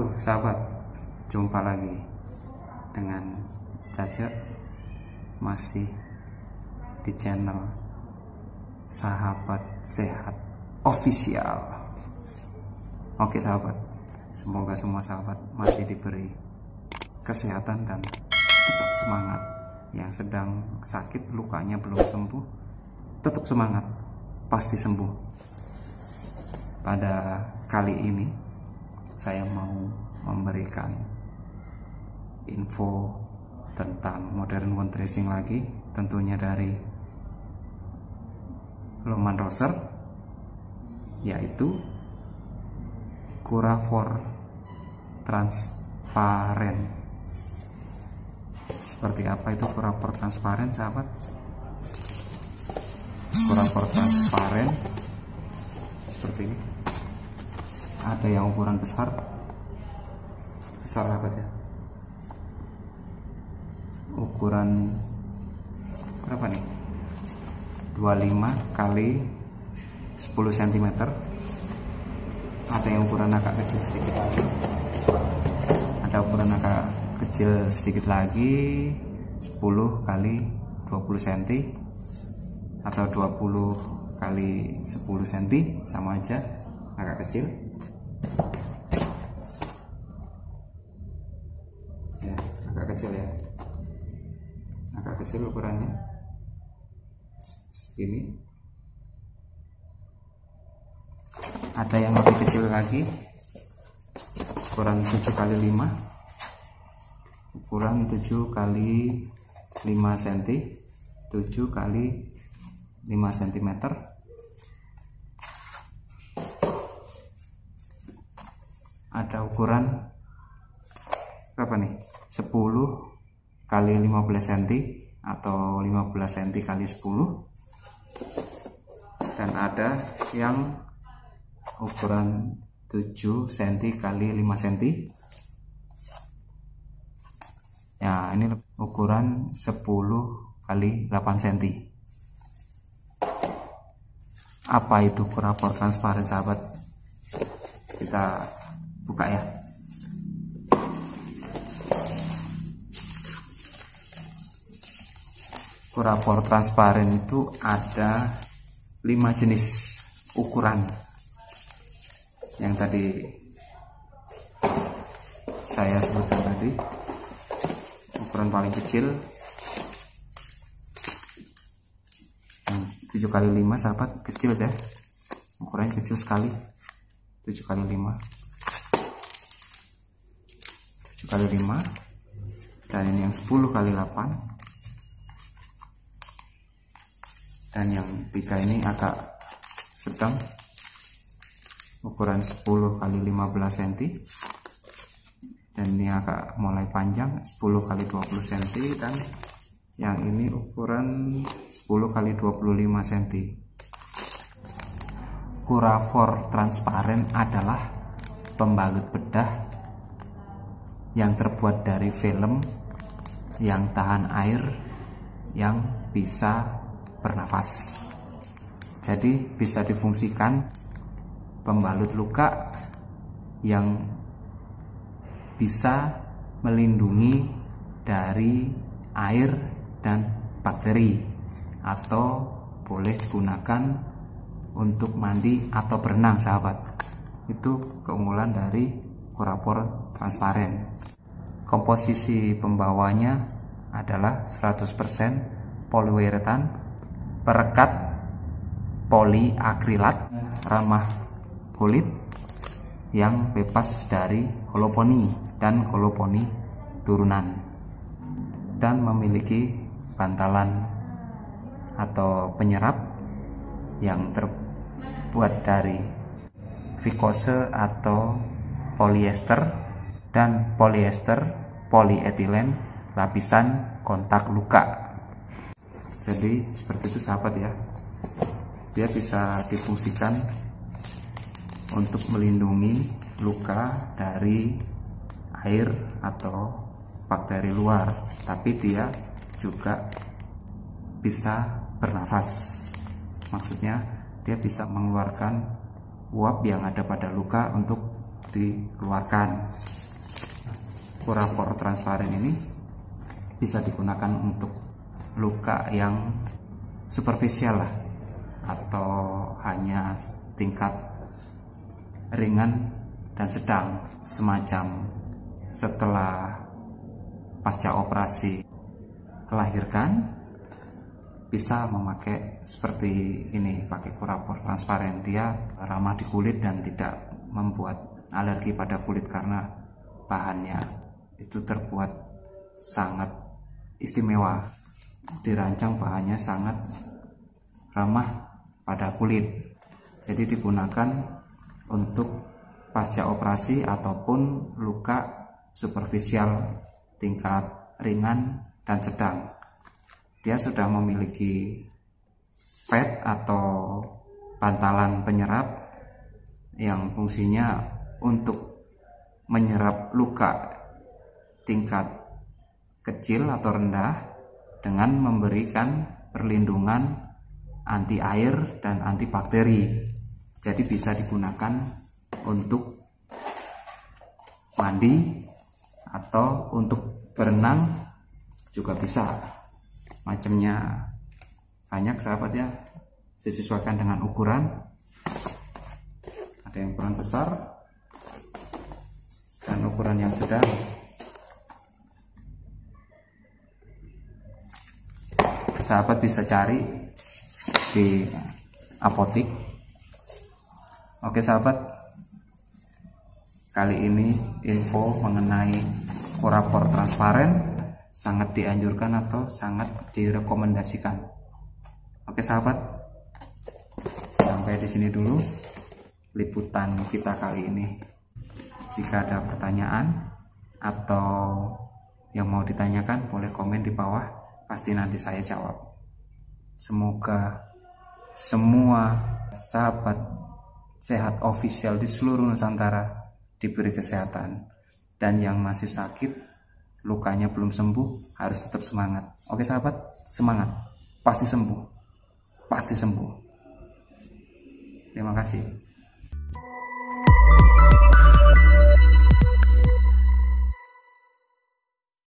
Halo sahabat, jumpa lagi dengan Caca masih di channel Sahabat Sehat Official. Oke sahabat, semoga semua sahabat masih diberi kesehatan dan tetap semangat. Yang sedang sakit lukanya belum sembuh, tetap semangat, pasti sembuh. Pada kali ini saya mau memberikan info tentang modern wound dressing lagi tentunya dari Loman Roser yaitu Curafor transparan seperti apa itu Curafor transparan sahabat? Curafor transparan seperti ini ada yang ukuran besar? Besar apa ya ukuran berapa nih? 25 kali 10 cm ada yang ukuran agak kecil sedikit lagi. Ada ukuran agak kecil sedikit lagi 10 kali 20 cm atau 20 kali 10 cm sama aja agak kecil ya agak kecil ya. Agak kecil ukurannya. Ini ada yang lebih kecil lagi. Ukuran 7 kali 5 ukuran 7 kali 5 cm 7 kali 5 cm ada ukuran berapa nih? 10 kali 15 cm atau 15 cm kali 10 dan ada yang ukuran 7 cm kali 5 cm ya ini ukuran 10 kali 8 cm apa itu kurapor transparan sahabat? Kita buka ya. Kurapor transparan itu ada lima jenis ukuran. Yang tadi saya sebutkan tadi ukuran paling kecil 7 kali 5 sahabat kecil ya ukurannya kecil sekali 7 kali 5 7 kali 5 dan ini yang 10 kali 8 dan yang tiga ini agak sedang ukuran 10 kali 15 cm dan ini agak mulai panjang 10 kali 20 cm dan yang ini ukuran 10 kali 25 cm Curafor transparan adalah pembalut bedah yang terbuat dari film yang tahan air yang bisa bernafas. Jadi bisa difungsikan pembalut luka yang bisa melindungi dari air dan bakteri atau boleh digunakan untuk mandi atau berenang sahabat. Itu keunggulan dari kurapor transparan. Komposisi pembawanya adalah 100% poliuretan perekat poliakrilat ramah kulit yang bebas dari koloponi dan koloponi turunan dan memiliki bantalan atau penyerap yang terbuat dari vikose atau polyester dan polyester polietilen lapisan kontak luka jadi seperti itu sahabat ya dia bisa difungsikan untuk melindungi luka dari air atau bakteri luar tapi dia juga bisa bernafas. Maksudnya dia bisa mengeluarkan uap yang ada pada luka untuk dikeluarkan. Kurapor transparan ini bisa digunakan untuk luka yang superficial lah atau hanya tingkat ringan dan sedang semacam setelah pasca operasi melahirkan bisa memakai seperti ini pakai kurapor transparan. Dia ramah di kulit dan tidak membuat alergi pada kulit karena bahannya itu terbuat sangat istimewa dirancang bahannya sangat ramah pada kulit jadi digunakan untuk pasca operasi ataupun luka superficial tingkat ringan dan sedang. Dia sudah memiliki pad atau bantalan penyerap yang fungsinya untuk menyerap luka tingkat kecil atau rendah dengan memberikan perlindungan anti air dan anti bakteri. Jadi bisa digunakan untuk mandi atau untuk berenang juga bisa. Macamnya banyak sahabat ya. Disesuaikan dengan ukuran. Ada yang ukuran besar dan ukuran yang sedang sahabat bisa cari di apotik Oke sahabat, kali ini info mengenai kurapor transparan sangat dianjurkan atau sangat direkomendasikan. Oke sahabat, sampai di sini dulu liputan kita kali ini. Jika ada pertanyaan atau yang mau ditanyakan boleh komen di bawah, pasti nanti saya jawab. Semoga semua sahabat sehat ofisial di seluruh Nusantara diberi kesehatan. Dan yang masih sakit lukanya belum sembuh harus tetap semangat. Oke sahabat semangat. Pasti sembuh. Pasti sembuh. Terima kasih